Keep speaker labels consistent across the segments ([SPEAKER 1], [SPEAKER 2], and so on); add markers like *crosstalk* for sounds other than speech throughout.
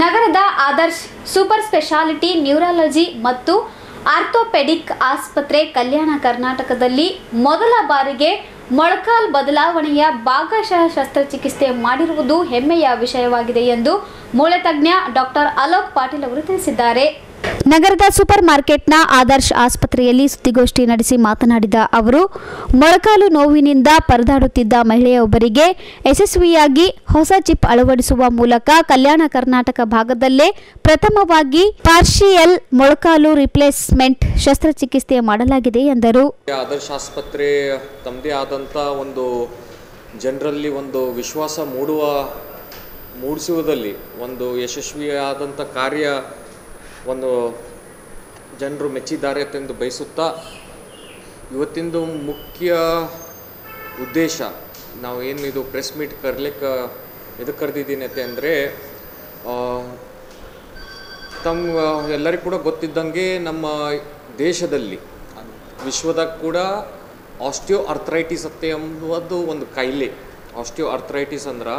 [SPEAKER 1] ನಗರದ Adarsh super speciality neurology ಮತ್ತು orthopaedic ಆಸ್ಪತ್ರೆ ಕಲ್ಯಾಣ ಕರ್ನಾಟಕದಲ್ಲಿ ಮೊದಲ ಬಾರಿಗೆ ಮೊಳಕಾಲ್ ಬದಲಾವಣೆಯ ಭಾಗಶಃ ಶಸ್ತ್ರಚಿಕಿತ್ಸೆ ಮಾಡಿರುವುದು ಹೆಮ್ಮೆಯ ವಿಷಯವಾಗಿದೆ ಎಂದು ಮೂಳೆ ತಜ್ಞ ಡಾಕ್ಟರ್ ಅಲೋಕ್ ಪಾಟೀಲ್ ಅವರು ತಿಳಿಸಿದ್ದಾರೆ. ನಗರದ ಸೂಪರ್ ಮಾರ್ಕೆಟ್ನ ಆದರ್ಶ್ ಆಸ್ಪತ್ರೆಯಲ್ಲಿ ಸುದ್ದಿಗೋಷ್ಠಿ ನಡೆಸಿ ಮಾತನಾಡಿದ ಅವರು, ಮೊಳಕಾಲು ನೋವಿನಿಂದ ಪರದಾಡುತ್ತಿದ್ದ ಮಹಿಳೆಯೊಬ್ಬರಿಗೆ ಯಶಸ್ವಿಯಾಗಿ ಹೊಸ ಚಿಪ್ ಅಳವಡಿಸುವ ಮೂಲಕ ಕಲ್ಯಾಣ ಕರ್ನಾಟಕ ಭಾಗದಲ್ಲೇ ಪ್ರಥಮವಾಗಿ ಪಾರ್ಷಿಯಲ್ ಮೊಳಕಾಲು ರಿಪ್ಲೇಸ್ಮೆಂಟ್ ಶಸ್ತ್ರಚಿಕಿತ್ಸೆ ಮಾಡಲಾಗಿದೆ ಎಂದರು.
[SPEAKER 2] ಆದರ್ಶ ಆಸ್ಪತ್ರೆ ತಮ್ಮದೇ ಆದಂಥ ಒಂದು ಜನರಲ್ಲಿ ಒಂದು ವಿಶ್ವಾಸ ಮೂಡುವ, ಮೂಡಿಸುವುದಲ್ಲಿ ಒಂದು ಯಶಸ್ವಿಯಾದಂಥ ಕಾರ್ಯ ಒಂದು ಜನರು ಮೆಚ್ಚಿದ್ದಾರೆ ಎಂದು ಬಯಸುತ್ತಾ ಇವತ್ತಿಂದು ಮುಖ್ಯ ಉದ್ದೇಶ ನಾವು ಏನು ಇದು ಪ್ರೆಸ್ ಮೀಟ್ ಕರ್ಲಿಕ್ಕೆ ಎದಕ್ಕೆ ಕರೆದಿದ್ದೀನಿ ಅಂತ ಅಂದರೆ ತಮ್ಮ ಎಲ್ಲರಿಗೂ ಕೂಡ ಗೊತ್ತಿದ್ದಂಗೆ ನಮ್ಮ ದೇಶದಲ್ಲಿ ವಿಶ್ವದಾಗ ಕೂಡ ಆಸ್ಟಿಯೋ ಅರ್ಥ್ರೈಟಿಸ್ ಅತ್ತೆ ಎಂಬುದು ಒಂದು ಕಾಯಿಲೆ. ಆಸ್ಟಿಯೋ ಅರ್ಥರೈಟಿಸ್ ಅಂದ್ರೆ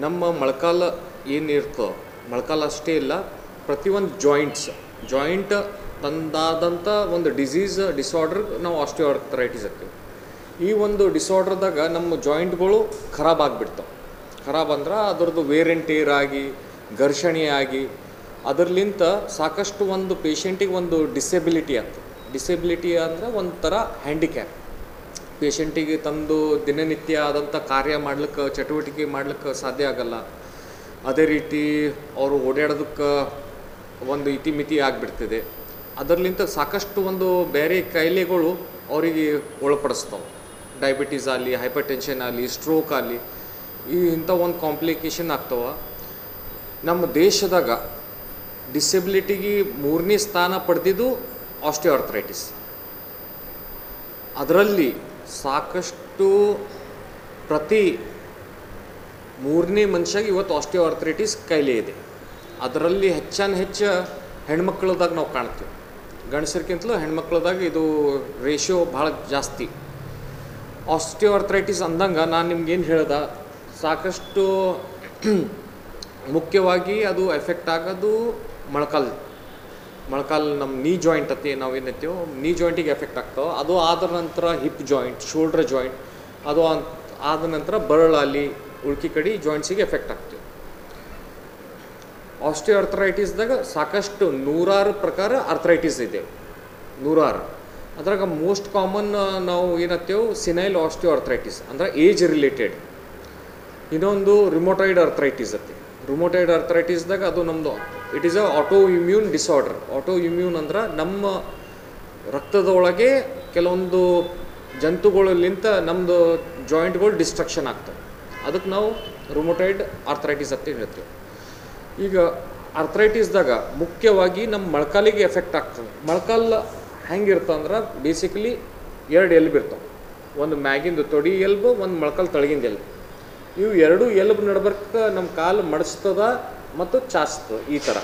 [SPEAKER 2] ನಮ್ಮ ಮೊಳಕಾಲ ಏನಿರ್ತೋ, ಮೊಳಕಾಲ ಅಷ್ಟೇ ಇಲ್ಲ ಪ್ರತಿಯೊಂದು ಜಾಯಿಂಟ್ಸ್ ಜಾಯಿಂಟ್ ತಂದಾದಂಥ ಒಂದು ಡಿಸೀಸ್ ಡಿಸಾರ್ಡರ್ ನಾವು ಆಸ್ಟಿಯೋ ಅರ್ಥರೈಟಿಸ್ ಅಂತೀವಿ. ಈ ಒಂದು ಡಿಸಾರ್ಡರ್ದಾಗ ನಮ್ಮ ಜಾಯಿಂಟ್ಗಳು ಖರಾಬ್ ಆಗಿಬಿಡ್ತಾವೆ. ಖರಾಬ್ ಅಂದ್ರೆ ಅದರದ್ದು ವೇರ್ ಆ್ಯಂಡ್ ಟೇರ್ ಆಗಿ, ಘರ್ಷಣೆ ಆಗಿ ಅದರ್ಲಿಂತ ಸಾಕಷ್ಟು ಒಂದು ಪೇಷಂಟಿಗೆ ಒಂದು ಡಿಸೆಬಿಲಿಟಿ ಆಗ್ತದೆ. ಡಿಸೆಬಿಲಿಟಿ ಅಂದರೆ ಒಂಥರ ಹ್ಯಾಂಡಿಕ್ಯಾಪ್ ಪೇಷಂಟಿಗೆ ತಂದು ದಿನನಿತ್ಯ ಆದಂಥ ಕಾರ್ಯ ಮಾಡ್ಲಿಕ್ಕೆ, ಚಟುವಟಿಕೆ ಮಾಡ್ಲಿಕ್ಕೆ ಸಾಧ್ಯ ಆಗಲ್ಲ. ಅದೇ ರೀತಿ ಅವರು ಓಡಾಡೋದಕ್ಕೆ ಒಂದು ಇತಿಮಿತಿ ಆಗಿಬಿಡ್ತಿದೆ. ಅದರ್ಲಿಂತ ಸಾಕಷ್ಟು ಒಂದು ಬೇರೆ ಕಾಯಿಲೆಗಳು ಅವರಿಗೆ ಒಳಪಡಿಸ್ತಾವೆ. ಡಯಾಬಿಟೀಸ್ ಆಗಲಿ ಹೈಪರ್ ಟೆನ್ಷನ್ ಆಗಲಿ ಸ್ಟ್ರೋಕ್ ಆಗಲಿ, ಈ ಇಂಥ ಒಂದು ಕಾಂಪ್ಲಿಕೇಶನ್ ಆಗ್ತಾವ. ನಮ್ಮ ದೇಶದಾಗ ಡಿಸೆಬಿಲಿಟಿಗೆ ಮೂರನೇ ಸ್ಥಾನ ಪಡೆದಿದ್ದು ಆಸ್ಟಿಯೋಆರ್ಥ್ರೈಟಿಸ್ ಅದರಲ್ಲಿ ಸಾಕಷ್ಟು ಪ್ರತಿ ಮೂರನೇ ಮನುಷ್ಯಗೆ ಇವತ್ತು ಆಸ್ಟಿಯೋಆರ್ಥ್ರೈಟಿಸ್ ಕಾಯಿಲೆ ಇದೆ. ಅದರಲ್ಲಿ ಹೆಚ್ಚಾನ ಹೆಚ್ಚು ಹೆಣ್ಮಕ್ಳದಾಗ ನಾವು ಕಾಣ್ತೀವಿ. ಗಣಸರ್ಕಿಂತಲೂ ಹೆಣ್ಮಕ್ಳದಾಗ ಇದು ರೇಷಿಯೋ ಭಾಳ ಜಾಸ್ತಿ. ಆಸ್ಟಿಯೋಆರ್ಥ್ರೈಟಿಸ್ ಅಂದಂಗೆ ನಾನು ನಿಮ್ಗೇನು ಹೇಳ್ದೆ, ಸಾಕಷ್ಟು *clears throat* ಮುಖ್ಯವಾಗಿ ಅದು ಎಫೆಕ್ಟ್ ಆಗೋದು ಮೊಳಕಾಲ್ ಮೊಳಕಾಲ್ ನಮ್ಮ ನೀ ಜಾಯಿಂಟ್ ಅತಿ ನಾವು ಏನೈತೀವೋ ನೀ ಜಾಯಿಂಟಿಗೆ ಎಫೆಕ್ಟ್ ಆಗ್ತಾವೆ. ಅದು ಆದ ನಂತರ ಹಿಪ್ ಜಾಯಿಂಟ್ ಶೋಲ್ಡ್ರ್ ಜಾಯಿಂಟ್ ಅದು ಆದ ನಂತರ ಬರಳಾಲಿ, ಉಳ್ಕಿ ಕಡೆ ಜಾಯಿಂಟ್ಸಿಗೆ ಎಫೆಕ್ಟ್ ಆಗ್ತವೆ ಆಸ್ಟಿಯೋಆರ್ಥರೈಟಿಸ್ದಾಗ ಸಾಕಷ್ಟು ನೂರಾರು ಪ್ರಕಾರ ಅರ್ಥರೈಟಿಸ್ ಇದೆ. ನೂರಾರು. ಅದ್ರಾಗ ಮೋಸ್ಟ್ ಕಾಮನ್ ನಾವು ಏನತ್ತೇವು? ಸಿನೈಲ್ ಆಸ್ಟಿಯೋಆರ್ಥರೈಟಿಸ್ ಅಂದ್ರೆ ಏಜ್ ರಿಲೇಟೆಡ್. ಇನ್ನೊಂದು ರಿಮೋಟೈಡ್ ಅರ್ಥರೈಟಿಸ್ ಅತಿ ರಿಮೋಟೈಡ್ ಅರ್ಥರೈಟಿಸ್ದಾಗ ಅದು ನಮ್ಮದು it is a autoimmune disorder autoimmune ಅಂದ್ರೆ ನಮ್ಮ ರಕ್ತದೊಳಗೆ ಕೆಲವೊಂದು ಜಂತುಗಳಲ್ಲಿಂತ ನಮ್ಮದು ಜಾಯಿಂಟ್ಗಳು ಡಿಸ್ಟ್ರಕ್ಷನ್ ಆಗ್ತವೆ. ಅದಕ್ಕೆ ನಾವು ರುಮೊಟೈಡ್ ಆರ್ಥರೈಟಿಸ್ ಅಂತ ಹೇಳ್ತೀವಿ. ಈಗ ಅರ್ಥ್ರೈಟಿಸ್ದಾಗ ಮುಖ್ಯವಾಗಿ ನಮ್ಮ ಮೊಳಕಾಲಿಗೆ ಎಫೆಕ್ಟ್ ಆಗ್ತದೆ. ಮೊಳ್ಕಾಲು ಹೆಂಗಿರ್ತಂದ್ರೆ ಬೇಸಿಕಲಿ ಎರಡು ಎಲ್ಬ್ ಇರ್ತಾವೆ. ಒಂದು ಮ್ಯಾಗಿಂದು ತೊಡಿ ಎಲ್ಬು ಒಂದು ಮೊಳ್ಕಾಲು ತಳಗಿಂದ ಎಲ್ಬು ಇವು ಎರಡು ಎಲ್ಬ್ ನಡ್ಬರ್ಕ ನಮ್ಮ ಕಾಲು ಮಡಿಸ್ತದ ಮತ್ತು ಚಾಚ್ತದೆ ಈ ಥರ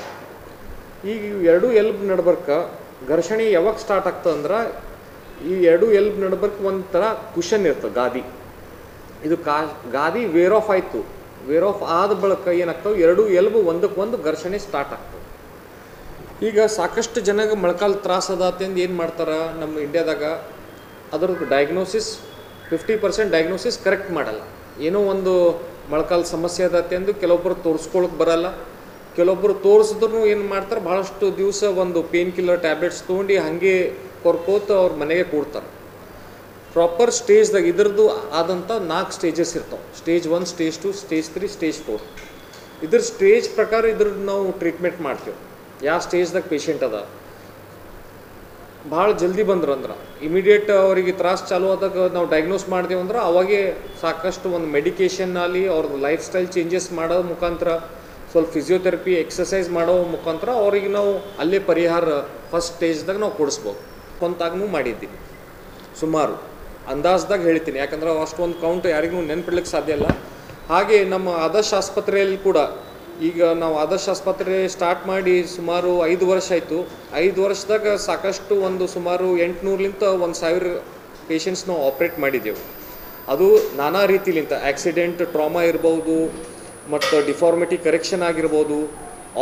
[SPEAKER 2] ಈಗ ಇವು ಎರಡೂ ಎಲ್ಬ್ ನಡ್ಬರ್ಕ ಘರ್ಷಣೆ ಯಾವಾಗ ಸ್ಟಾರ್ಟ್ ಆಗ್ತದೆ ಅಂದ್ರೆ ಈ ಎರಡು ಎಲ್ಬ್ ನಡ್ಬರ್ಕ ಒಂಥರ ಕುಷನ್ ಇರ್ತದೆ ಗಾದಿ. ಇದು ಕಾ, ಗಾದಿ ವೇರ್ ಆಫ್ ಆಯಿತು. ವೇರ್ ಆಫ್ ಆದ ಬಳಿಕ ಏನಾಗ್ತವೆ? ಎರಡು ಎಲ್ಬು ಒಂದಕ್ಕೊಂದು ಘರ್ಷಣೆ ಸ್ಟಾರ್ಟ್ ಆಗ್ತವೆ. ಈಗ ಸಾಕಷ್ಟು ಜನಗೆ ಮೊಳಕಾಲು ತ್ರಾಸ ಅದ ಅಂತಂದು ಏನು ಮಾಡ್ತಾರೆ ನಮ್ಮ ಇಂಡಿಯಾದಾಗ ಅದ್ರದ್ದು diagnosis fifty percent diagnosis correct ಮಾಡಲ್ಲ. ಏನೋ ಒಂದು ಮೊಳಕಾಲು ಸಮಸ್ಯೆ ಅದ ಅಂತಂದು ಕೆಲವೊಬ್ಬರು ತೋರಿಸ್ಕೊಳಕ್ಕೆ ಬರಲ್ಲ. ಕೆಲವೊಬ್ಬರು ತೋರಿಸಿದ್ರು ಏನು ಮಾಡ್ತಾರೆ? ಭಾಳಷ್ಟು ದಿವಸ ಒಂದು ಪೇನ್ ಕಿಲ್ಲರ್ ಟ್ಯಾಬ್ಲೆಟ್ಸ್ ತೊಗೊಂಡು ಹಾಗೆ ಕೊರ್ಕೋತ ಅವ್ರ ಮನೆಗೆ ಕೂಡ್ತಾರೆ. ಪ್ರಾಪರ್ ಸ್ಟೇಜ್ದಾಗ ಇದ್ರದ್ದು ಆದಂಥ ನಾಲ್ಕು ಸ್ಟೇಜಸ್ ಇರ್ತಾವೆ. Stage one stage two stage three stage four ಇದ್ರ ಸ್ಟೇಜ್ ಪ್ರಕಾರ ಇದ್ರದ್ದು ನಾವು ಟ್ರೀಟ್ಮೆಂಟ್ ಮಾಡ್ತೀವಿ. ಯಾವ ಸ್ಟೇಜ್ದಾಗ ಪೇಷಂಟ್ ಅದ? ಭಾಳ ಜಲ್ದಿ ಬಂದ್ರು ಅಂದ್ರೆ. ಇಮಿಡಿಯೇಟ್ ಅವರಿಗೆ ತ್ರಾಸು ಚಾಲು ಆದಾಗ ನಾವು ಡಯಾಗ್ನೋಸ್ ಮಾಡ್ತೀವಿ ಅಂದ್ರೆ ಅವಾಗೇ ಸಾಕಷ್ಟು ಒಂದು ಮೆಡಿಕೇಷನ್ ಆಗಲಿ ಅವ್ರದ್ದು ಲೈಫ್ ಸ್ಟೈಲ್ ಚೇಂಜಸ್ ಮಾಡೋ ಮುಖಾಂತರ, ಸ್ವಲ್ಪ ಫಿಸಿಯೋಥೆರಪಿ ಎಕ್ಸಸೈಸ್ ಮಾಡೋ ಮುಖಾಂತರ ಅವ್ರಿಗೆ ನಾವು ಅಲ್ಲೇ ಪರಿಹಾರ ಫಸ್ಟ್ ಸ್ಟೇಜ್ದಾಗ ನಾವು ಕೊಡಿಸ್ಬೋದು. ಕೊಂತಾಗೂ ಮಾಡಿದ್ದೀವಿ. ಸುಮಾರು. ಅಂದಾಜ್ದಾಗ ಹೇಳ್ತೀನಿ. ಯಾಕಂದ್ರೆ ಅಷ್ಟೊಂದು ಕೌಂಟ್ ಯಾರಿಗೂ ನೆನ್ಪಿಡ್ಲಿಕ್ಕೆ ಸಾಧ್ಯ ಇಲ್ಲ. ಹಾಗೆ ನಮ್ಮ ಆದರ್ಶ ಆಸ್ಪತ್ರೆಯಲ್ಲಿ ಕೂಡ ಈಗ ನಾವು ಆದರ್ಶ ಆಸ್ಪತ್ರೆ ಸ್ಟಾರ್ಟ್ ಮಾಡಿ ಸುಮಾರು ಐದು ವರ್ಷ ಆಯಿತು. ಐದು ವರ್ಷದಾಗ ಸಾಕಷ್ಟು ಒಂದು ಸುಮಾರು ಎಂಟುನೂರ್ಲಿಂತ ಒಂದು ಸಾವಿರ ಪೇಷಂಟ್ಸ್ ನಾವು ಆಪ್ರೇಟ್ ಮಾಡಿದ್ದೆವು ಅದು ನಾನಾ ರೀತಿಲಿಂತ ಆಕ್ಸಿಡೆಂಟ್ ಟ್ರಾಮಾ ಇರ್ಬೋದು, ಮತ್ತು ಡಿಫಾರ್ಮಿಟಿ ಕರೆಕ್ಷನ್ ಆಗಿರ್ಬೋದು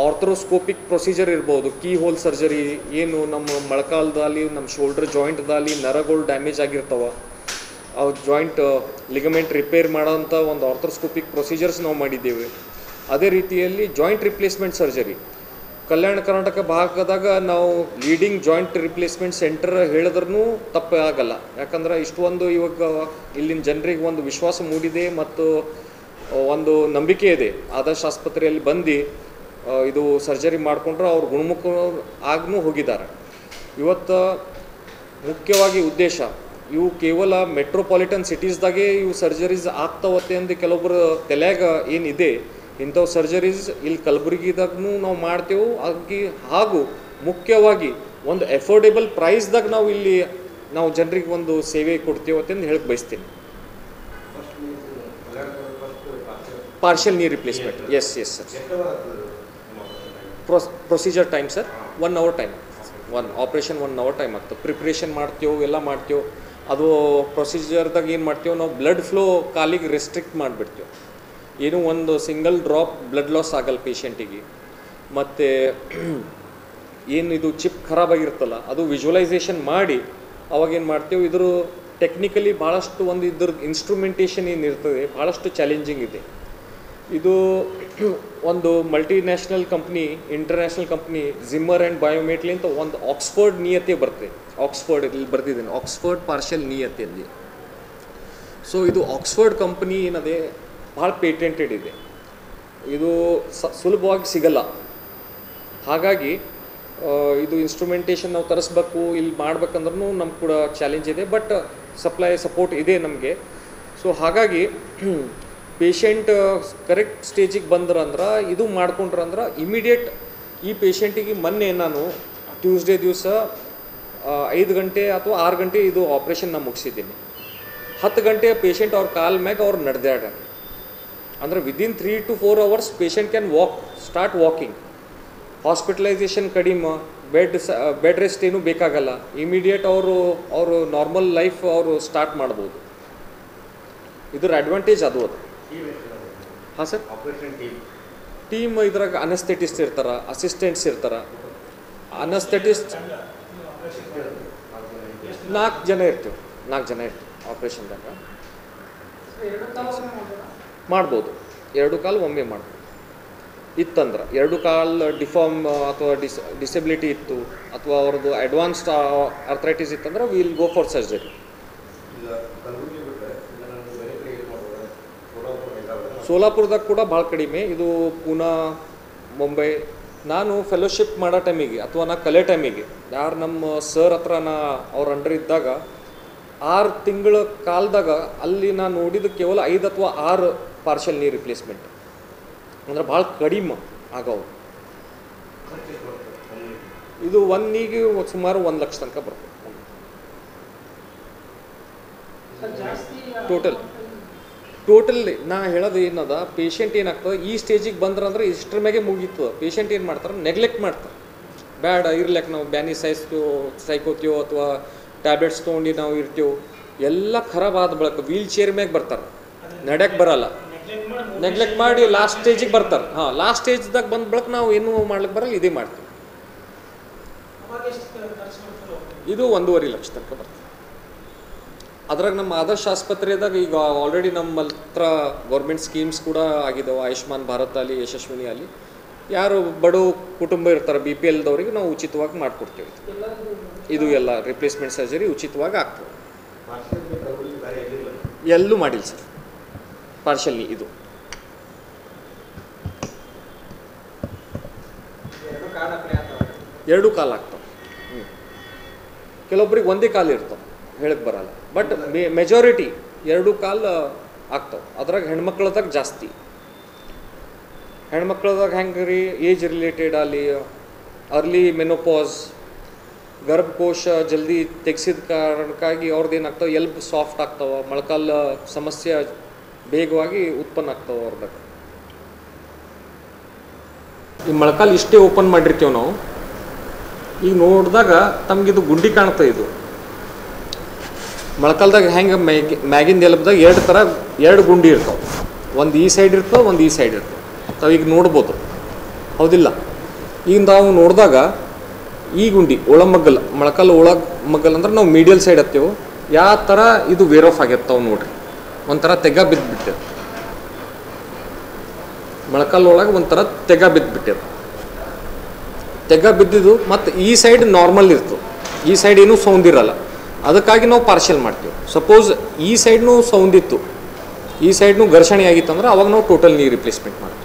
[SPEAKER 2] ಆರ್ಥ್ರೋಸ್ಕೋಪಿಕ್ ಪ್ರೊಸೀಜರ್ ಇರ್ಬೋದು ಕೀ ಹೋಲ್ ಸರ್ಜರಿ ಏನು ನಮ್ಮ ಮೊಳಕಾಲ್ದಲ್ಲಿ ನಮ್ಮ ಶೋಲ್ಡರ್ ಜಾಯಿಂಟ್ದಲ್ಲಿ ನರಗಳು ಡ್ಯಾಮೇಜ್ ಆಗಿರ್ತಾವ. ಅವು ಜಾಯಿಂಟ್ ಲಿಗಮೆಂಟ್ ರಿಪೇರ್ ಮಾಡೋಂಥ ಒಂದು ಆರ್ಥೋಸ್ಕೋಪಿಕ್ ಪ್ರೊಸೀಜರ್ಸ್ ನಾವು ಮಾಡಿದ್ದೇವೆ. ಅದೇ ರೀತಿಯಲ್ಲಿ joint replacement surgery Kalyana Karnataka ಭಾಗದಾಗ ನಾವು ಲೀಡಿಂಗ್ ಜಾಯಿಂಟ್ ರಿಪ್ಲೇಸ್ಮೆಂಟ್ ಸೆಂಟರ್ ಹೇಳಿದ್ರೂ ತಪ್ಪಾಗಲ್ಲ ಯಾಕಂದ್ರೆ ಇಷ್ಟೊಂದು ಇವಾಗ ಇಲ್ಲಿನ ಜನರಿಗೆ ಒಂದು ವಿಶ್ವಾಸ ಮೂಡಿದೆ ಮತ್ತು ಒಂದು ನಂಬಿಕೆ ಇದೆ. ಆದರ್ಶ ಆಸ್ಪತ್ರೆಯಲ್ಲಿ ಬಂದು ಇದು ಸರ್ಜರಿ ಮಾಡಿಕೊಂಡ್ರೆ ಅವ್ರು ಗುಣಮುಖ ಆಗ್ನೂ ಹೋಗಿದ್ದಾರೆ. ಇವತ್ತು ಮುಖ್ಯವಾಗಿ ಉದ್ದೇಶ ಇವು ಕೇವಲ ಮೆಟ್ರೋಪಾಲಿಟನ್ ಸಿಟೀಸ್ದಾಗೆ ಇವು ಸರ್ಜರೀಸ್ ಆಗ್ತಾವತ್ತೆ ಅಂದು ಕೆಲವೊಬ್ಬರು ತಲೆಯಾಗ ಏನಿದೆ ಇಂಥವು ಸರ್ಜರೀಸ್ ಇಲ್ಲಿ ಕಲಬುರಗಿದಾಗೂ ನಾವು ಮಾಡ್ತೇವೆ. ಹಾಗೆ, ಹಾಗೂ ಮುಖ್ಯವಾಗಿ ಒಂದು ಎಫೋರ್ಡೆಬಲ್ ಪ್ರೈಸ್ದಾಗ ನಾವು ಇಲ್ಲಿ ನಾವು ಜನರಿಗೆ ಒಂದು ಸೇವೆ ಕೊಡ್ತೇವೆ ಅಂತ ಹೇಳಕ್ಕೆ ಬಯಸ್ತೀನಿ. Partial knee replacement yes yes sir pros procedure time sir one hour time one operation one hour time ಆಗ್ತದೆ. ಪ್ರಿಪ್ರೇಷನ್ ಮಾಡ್ತೇವೆ, ಎಲ್ಲ ಮಾಡ್ತೇವೆ. ಅದು ಪ್ರೊಸೀಜರ್ದಾಗ ಏನು ಮಾಡ್ತೀವಿ, ನಾವು ಬ್ಲಡ್ ಫ್ಲೋ ಕಾಲಿಗೆ ರೆಸ್ಟ್ರಿಕ್ಟ್ ಮಾಡಿಬಿಡ್ತೀವಿ. ಏನೂ ಒಂದು ಸಿಂಗಲ್ ಡ್ರಾಪ್ ಬ್ಲಡ್ ಲಾಸ್ ಆಗಲ್ಲ ಪೇಷಂಟಿಗೆ ಮತ್ತು ಏನು ಇದು ಚಿಪ್ ಖರಾಬಾಗಿರುತ್ತಲ್ಲ ಅದು ವಿಜುವಲೈಸೇಷನ್ ಮಾಡಿ ಅವಾಗೇನು ಮಾಡ್ತೀವಿ, ಇದ್ರ ಟೆಕ್ನಿಕಲಿ ಭಾಳಷ್ಟು ಒಂದು ಇದ್ರ ಇನ್ಸ್ಟ್ರೂಮೆಂಟೇಷನ್ ಏನಿರ್ತದೆ ಭಾಳಷ್ಟು ಚಾಲೆಂಜಿಂಗ್ ಇದೆ. ಇದು ಒಂದು multinational company international company Zimmer and Biomet ಅಂತ ಒಂದು ಆಕ್ಸ್ಫರ್ಡ್ ನಿಯತೆ ಬರ್ತದೆ. ಆಕ್ಸ್ಫರ್ಡ್ ಇಲ್ಲಿ ಬರ್ತಿದ್ದೇನೆ ಆಕ್ಸ್ಫರ್ಡ್ ಪಾರ್ಷಲ್ ನಿಯತೆ ಅಲ್ಲಿ. ಸೊ ಇದು ಆಕ್ಸ್ಫರ್ಡ್ ಕಂಪ್ನಿ ಏನದೇ, ಭಾಳ ಪೇಟೆಂಟೆಡ್ ಇದೆ. ಇದು ಸುಲಭವಾಗಿ ಸಿಗಲ್ಲ. ಹಾಗಾಗಿ ಇದು ಇನ್ಸ್ಟ್ರೂಮೆಂಟೇಷನ್ ನಾವು ತರಿಸ್ಬೇಕು, ಇಲ್ಲಿ ಮಾಡ್ಬೇಕಂದ್ರೂ ನಮ್ಗೆ ಕೂಡ ಚಾಲೆಂಜ್ ಇದೆ ಬಟ್ ಸಪ್ಲೈ ಸಪೋರ್ಟ್ ಇದೆ ನಮಗೆ. ಸೊ ಹಾಗಾಗಿ ಪೇಷಂಟ್ ಕರೆಕ್ಟ್ ಸ್ಟೇಜಿಗೆ ಬಂದ್ರಂದ್ರೆ, ಇದು ಮಾಡ್ಕೊಂಡ್ರಂದ್ರೆ ಇಮಿಡಿಯೇಟ್ ಈ ಪೇಷಂಟಿಗೆ ಮೊನ್ನೆ ನಾನು ಟ್ಯೂಸ್ಡೇ ದಿವಸ ಐದು ಗಂಟೆ ಅಥವಾ ಆರು ಗಂಟೆ ಇದು ಆಪ್ರೇಷನ್ ನಾನು ಮುಗಿಸಿದ್ದೀನಿ. ಹತ್ತು ಗಂಟೆ ಪೇಷಂಟ್ ಅವ್ರ ಕಾಲ್ ಮ್ಯಾಗ ಅವ್ರು ನಡೆದಾಡ ಅಂದ್ರೆ within three to four hours patient can walk start walking hospitalisation ಕಡಿಮೆ ಬೆಡ್ ಸ ಬೆಡ್ ರೆಸ್ಟ್ ಏನೂ ಬೇಕಾಗಲ್ಲ. ಇಮಿಡಿಯೇಟ್ ಅವರು ಅವರು ನಾರ್ಮಲ್ ಲೈಫ್ ಅವರು ಸ್ಟಾರ್ಟ್ ಮಾಡ್ಬೋದು. ಇದರ ಅಡ್ವಾಂಟೇಜ್ ಅದು ಅದು. ಹಾಂ ಸರ್.
[SPEAKER 3] ಟೀಮ್
[SPEAKER 2] ಇದ್ರಾಗ ಅನಸ್ಥೆಟಿಸ್ಟ್ ಇರ್ತಾರ ಅಸಿಸ್ಟೆಂಟ್ಸ್ ಇರ್ತಾರ. ಅನಸ್ಥೆಟಿಸ್ಟ್ ನಾಲ್ಕು ಜನ ಇರ್ತೀವಿ ನಾಲ್ಕು ಜನ ಇರ್ತೀವಿ ಆಪ್ರೇಷನ್ದಾಗ ಮಾಡ್ಬೋದು ಎರಡು ಕಾಲು ಒಮ್ಮೆ ಮಾಡ್ಬೋದು. ಇತ್ತಂದ್ರೆ ಎರಡು ಕಾಲು ಡಿಫಾರ್ಮ್ ಅಥವಾ ಡಿಸ್ ಡಿಸೆಬಿಲಿಟಿ ಇತ್ತು ಅಥವಾ ಅವ್ರದ್ದು ಅಡ್ವಾನ್ಸ್ಡ್ ಅರ್ಥ್ರೈಟಿಸ್ ಇತ್ತಂದ್ರೆ ವಿಲ್ ಗೋ ಫಾರ್ ಸರ್ಜರಿ
[SPEAKER 3] ಈಗ ಕಲಬುರಗಿ ಬಿಟ್ಟರೆ ಈಗ ನಾನು ಬೇರೆ ಕಡೆ ಇದು ಮಾಡ್ಬೋದು ಸೋಲಾಪುರ ಇದಾವೆ
[SPEAKER 2] ಸೋಲಾಪುರದಾಗ ಕೂಡ ಭಾಳ ಕಡಿಮೆ. ಇದು ಪೂನಾ ಮುಂಬೈ. ನಾನು ಫೆಲೋಶಿಪ್ ಮಾಡೋ ಟೈಮಿಗೆ ಅಥವಾ ನಾ ಕಲೆ ಟೈಮಿಗೆ ಯಾರು ನಮ್ಮ ಸರ್ ಹತ್ರ ನಾ ಅವ್ರ ಅಂಡರ್ ಇದ್ದಾಗ ಆರು ತಿಂಗಳ ಕಾಲದಾಗ ಅಲ್ಲಿ ನಾನು ನೋಡಿದ ಕೇವಲ ಐದು ಅಥವಾ ಆರು ಪಾರ್ಷಲ್ ನೀ ರಿಪ್ಲೇಸ್ಮೆಂಟ್ ಅಂದ್ರೆ ಭಾಳ ಕಡಿಮೆ ಆಗವು ಇದು ಒನ್ ನೀಗೆ ಸುಮಾರು ಒಂದು ಲಕ್ಷ ತನಕ ಬರ್ತದೆ. ಟೋಟಲ್ ಟೋಟಲ್ ನಾ ಹೇಳೋದು ಏನದ ಪೇಷಂಟ್ ಏನಾಗ್ತದೆ, ಈ ಸ್ಟೇಜಿಗೆ ಬಂದ್ರಂದ್ರೆ ಇಷ್ಟ್ರ ಮ್ಯಾಗೆ ಮುಗೀತು ಪೇಷಂಟ್ ಏನು ಮಾಡ್ತಾರೆ ನೆಗ್ಲೆಕ್ಟ್ ಮಾಡ್ತಾರೆ. ಬ್ಯಾಡ ಇರ್ಲಕ್ಕೆ ನಾವು ಬ್ಯಾನಿ ಸೈಸ್ತೀವೋ ಸೈಕೋತೀವೋ ಅಥವಾ ಟ್ಯಾಬ್ಲೆಟ್ಸ್ ತೊಗೊಂಡು ನಾವು ಇರ್ತೀವೋ, ಎಲ್ಲ ಖರಾಬ್ ಆದ ಬಳಕ ವೀಲ್ ಚೇರ್ ಮ್ಯಾಗ ಬರ್ತಾರೆ. ನಡೆಯಕ್ಕೆ ಬರಲ್ಲ. ನೆಗ್ಲೆಕ್ಟ್ ಮಾಡಿ ಲಾಸ್ಟ್ ಸ್ಟೇಜಿಗೆ ಬರ್ತಾರೆ. ಹಾಂ ಲಾಸ್ಟ್ ಸ್ಟೇಜ್ದಾಗ ಬಂದ ಬಳಕ ನಾವು ಏನು ಮಾಡ್ಲಿಕ್ಕೆ ಬರಲ್ಲ, ಇದೇ ಮಾಡ್ತೀವಿ. ಇದು ಒಂದೂವರೆ ಲಕ್ಷ ತನಕ ಬರ್ತದೆ. ಅದ್ರಾಗ ನಮ್ಮ ಆದರ್ಶ ಆಸ್ಪತ್ರೆದಾಗ ಈಗ ಆಲ್ರೆಡಿ ನಮ್ಮ ಹತ್ರ ಗೌರ್ಮೆಂಟ್ ಸ್ಕೀಮ್ಸ್ ಕೂಡ ಆಗಿದ್ದಾವೆ ಆಯುಷ್ಮಾನ್ ಭಾರತ್ ಅಲ್ಲಿ, ಯಶಸ್ವಿನಿ ಅಲ್ಲಿ. ಯಾರು ಬಡ ಕುಟುಂಬ ಇರ್ತಾರೆ ಬಿ ಪಿ ಎಲ್ದವ್ರಿಗೆ ನಾವು ಉಚಿತವಾಗಿ ಮಾಡಿಕೊಡ್ತೀವಿ. ಇದು ಎಲ್ಲ ರಿಪ್ಲೇಸ್ಮೆಂಟ್ ಸರ್ಜರಿ ಉಚಿತವಾಗಿ ಆಗ್ತದೆ. ಎಲ್ಲೂ ಮಾಡಿಲ್ಲ ಸರ್. ಪಾರ್ಷಲ್ಲಿ ಇದು. ಎರಡು ಕಾಲ ಆಗ್ತವೆ. ಕೆಲವೊಬ್ರಿಗೆ ಒಂದೇ ಕಾಲು ಇರ್ತವೆ. ಹೇಳಕ್ಕೆ ಬರಲ್ಲ. ಬಟ್ ಮೆಜಾರಿಟಿ ಎರಡು ಕಾಲು ಆಗ್ತಾವೆ. ಅದ್ರಾಗ ಹೆಣ್ಮಕ್ಳದಾಗ ಜಾಸ್ತಿ. ಹೆಣ್ಮಕ್ಳದಾಗ ಹೆಂಗೆ ರೀ? ಏಜ್ ರಿಲೇಟೆಡ್ ಅಲ್ಲಿ ಅರ್ಲಿ ಮೆನೋಪಾಸ್ ಗರ್ಭಕೋಶ ಜಲ್ದಿ ತೆಗ್ಸಿದ ಕಾರಣಕ್ಕಾಗಿ ಅವ್ರದ್ದು ಏನಾಗ್ತಾವೆ? ಎಲ್ಬ್ ಸಾಫ್ಟ್ ಆಗ್ತಾವ. ಮೊಳಕಾಲ ಸಮಸ್ಯೆ ಬೇಗವಾಗಿ ಉತ್ಪನ್ನ ಆಗ್ತಾವ ಅವ್ರದಾಗ ಈ ಮೊಳಕಾಲ್ ಇಷ್ಟೇ ಓಪನ್ ಮಾಡಿರ್ತೀವಿ ನಾವು. ಈಗ ನೋಡಿದಾಗ ತಮಗಿದು ಗುಂಡಿ ಕಾಣ್ತಾ ಇದು. ಮೊಳಕಾಲ್ದಾಗ ಹೆಂಗೆ ಮ್ಯಾಗಿ, ಮ್ಯಾಗಿಂದ ಎಲ್ಬದಾಗ ಎರಡು ಥರ ಎರಡು ಗುಂಡಿ ಇರ್ತಾವೆ. ಒಂದು ಈ ಸೈಡ್ ಇರ್ತವೆ ಒಂದು ಈ ಸೈಡ್ ಇರ್ತವೆ ತಾವು ಈಗ ನೋಡ್ಬೋದು. ಹೌದಿಲ್ಲ? ಈಗ ನಾವು ನೋಡಿದಾಗ ಈ ಗುಂಡಿ ಒಳಮಗ್ಗಲ್ ಮೊಳಕಾಲ್ ಒಳ ಮಗ್ಗಲ್ ಅಂದ್ರೆ ನಾವು ಮೀಡಿಯಲ್ ಸೈಡ್ ಹತ್ತೇವು. ಯಾವ ಥರ ಇದು ವೇರ್ ಆಫ್ ಆಗಿರ್ತಾವೆ ನೋಡ್ರಿ. ಒಂಥರ ತೆಗ ಬಿದ್ದುಬಿಟ್ಟೆ ಮೊಳಕಾಲ್ ಒಳಗೆ ಒಂಥರ ತೆಗ ಬಿದ್ದುಬಿಟ್ಟೆ ತೆಗ ಬಿದ್ದಿದ್ದು ಮತ್ತು ಈ ಸೈಡ್ ನಾರ್ಮಲ್ ಇರ್ತದೆ. ಈ ಸೈಡ್ ಏನೂ ಸೌಂಡ್ ಇರಲ್ಲ. ಅದಕ್ಕಾಗಿ ನಾವು ಪಾರ್ಷಲ್ ಮಾಡ್ತೀವಿ. ಸಪೋಸ್ ಈ ಸೈಡ್ನೂ ಸೌಂಡ್ ಇತ್ತು. ಈ ಸೈಡ್ನೂ ಘರ್ಷಣೆ ಆಗಿತ್ತು ಅಂದ್ರೆ ಅವಾಗ ನಾವು ಟೋಟಲ್ ನೀರು ರಿಪ್ಲೇಸ್ಮೆಂಟ್ ಮಾಡ್ತೀವಿ.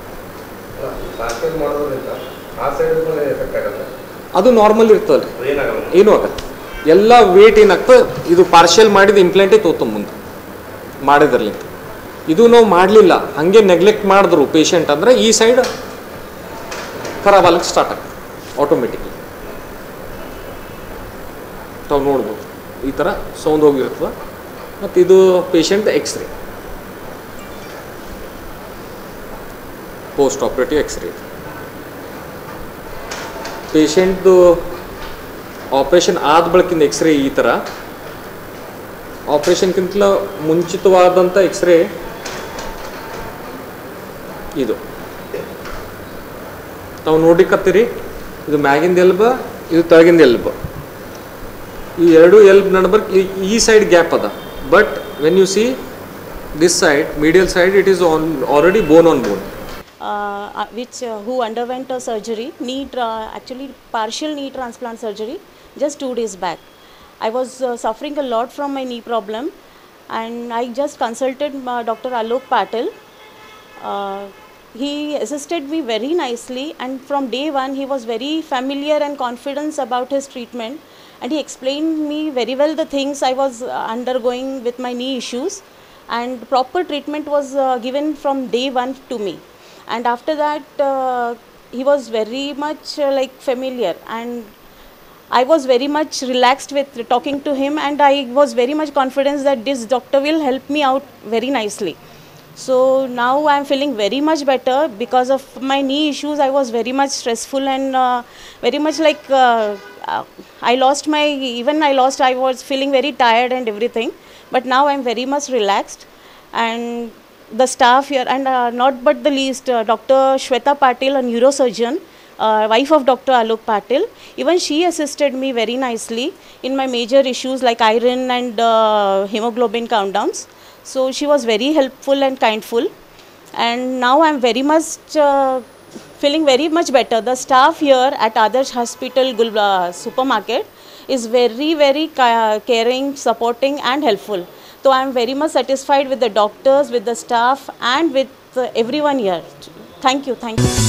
[SPEAKER 2] ಅದು ನಾರ್ಮಲ್ ಇರ್ತದಲ್ಲ ಏನೂ ಆಗಲ್ಲ. ಎಲ್ಲ ವೇಟ್ ಏನಾಗ್ತದೆ? ಇದು ಪಾರ್ಷಿಯಲ್ ಮಾಡಿದ ಇಂಪ್ಲೆಂಟೇ ತೋತ ಮುಂದೆ. ಮಾಡಿದ್ರಲಿಂತ ಇದು ನಾವು ಮಾಡಲಿಲ್ಲ. ಹಾಗೆ ನೆಗ್ಲೆಕ್ಟ್ ಮಾಡಿದ್ರು ಪೇಷಂಟ್ ಅಂದರೆ ಈ ಸೈಡ್ ಖರಾಬ್ ಆಗ್ಲಿಕ್ಕೆ ಸ್ಟಾರ್ಟ್ ಆಗ್ತದೆ. ಆಟೋಮೆಟಿಕ್ಲಿ ತಾವು ನೋಡ್ಬೋದು. ಈ ಥರ ಸೌಂಡ್ ಹೋಗಿರ್ತದೆ ಮತ್ತು ಇದು patient X-ray post operative X-ray ಪೇಷಂಟ್ದು operation ಆದ ಬಳಿಕಿಂದ ಎಕ್ಸ್ರೇ ಈ ಥರ ಆಪ್ರೇಷನ್ಗಿಂತಲ ಮುಂಚಿತವಾದಂಥ ಎಕ್ಸ್ರೇ ಇದು. ತಾವು ನೋಡಿಕತ್ತೀರಿ ಇದು ಮ್ಯಾಗಿಂದ ಎಲ್ಬ, ಇದು ತೆಳಗಿಂದ ಎಲ್ಬ. ಈ ಎರಡು ಎಲ್ಬ್ ನಡ್ಬರ್ಕ್ ಈ- ಈ ಸೈಡ್ ಗ್ಯಾಪ್ ಅದ but when you see this side medial side it is on already bone on bone
[SPEAKER 4] uh, uh, which uh, who underwent a surgery, knee tra- actually partial knee transplant surgery, just two days back. I was uh, suffering a lot from my knee problem, and I just consulted uh, Dr. Alok Patil. He assisted me very nicely, and from day one, he was very familiar and confident about his treatment. And he explained me very well the things I was uh, undergoing with my knee issues, and proper treatment was uh, given from day one to me. And after that uh, he was very much uh, like familiar. And i was very much relaxed with talking to him. And i was very much confident that this doctor will help me out very nicely so now i'm feeling very much better. Because of my knee issues i was very much stressful and uh, very much like uh, uh, i lost my even i lost i was feeling very tired and everything. But now i'm very much relaxed. And the staff here and uh, not but the least uh, dr shweta patil a neurosurgeon uh, wife of dr alok patil. Even she assisted me very nicely in my major issues like iron and uh, hemoglobin countdowns so she was very helpful and kindful. And now i'm very much uh, feeling very much better. The staff here at adarsh hospital Gul- uh, supermarket is very very caring supporting and helpful. So i'm very much satisfied with the doctors with the staff and with uh, everyone here. Thank you. Thank you